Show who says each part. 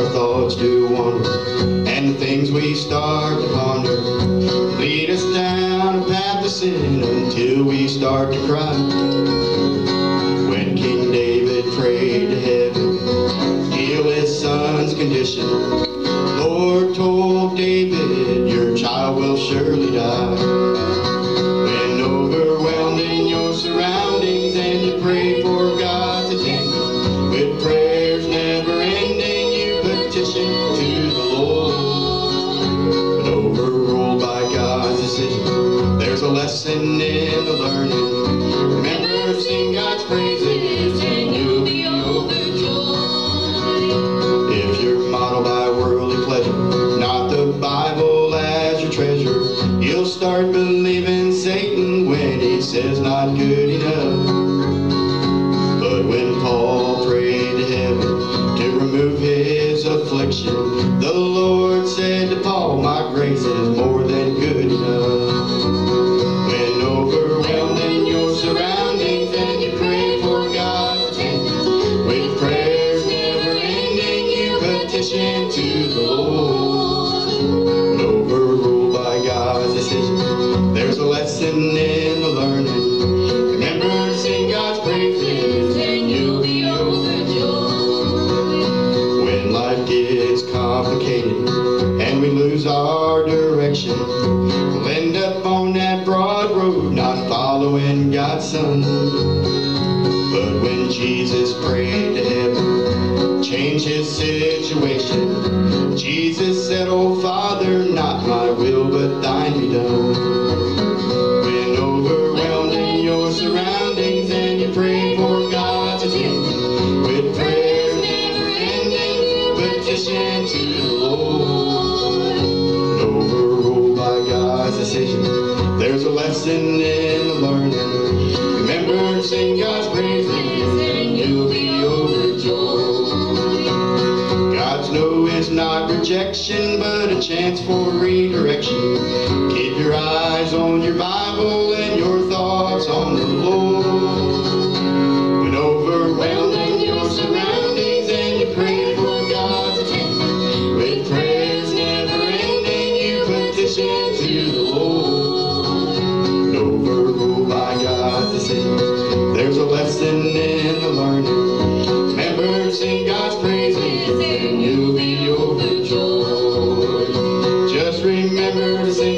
Speaker 1: our thoughts do wander, and the things we start to ponder lead us down a path of sin until we start to cry. When King David prayed to heaven, heal his son's condition, Lord told David, your child will surely die. Lesson in the learning. Remember, sing God's praises and you'll be overjoyed. If you're modeled by worldly pleasure, not the Bible as your treasure, you'll start believing Satan when he says not good enough. But when Paul prayed to heaven to remove his affliction, the Lord said to Paul, My grace is direction, we'll end up on that broad road not following God's Son. But when Jesus prayed to heaven, changed his situation, Jesus said, Oh Father, not decision, there's a lesson in the learning. Remember sing God's praises and you'll be overjoyed. God's no is not rejection, but a chance for redirection. sin. There's a lesson in the learning. Remember, sing God's praises, and you'll be overjoyed. Just remember to sing.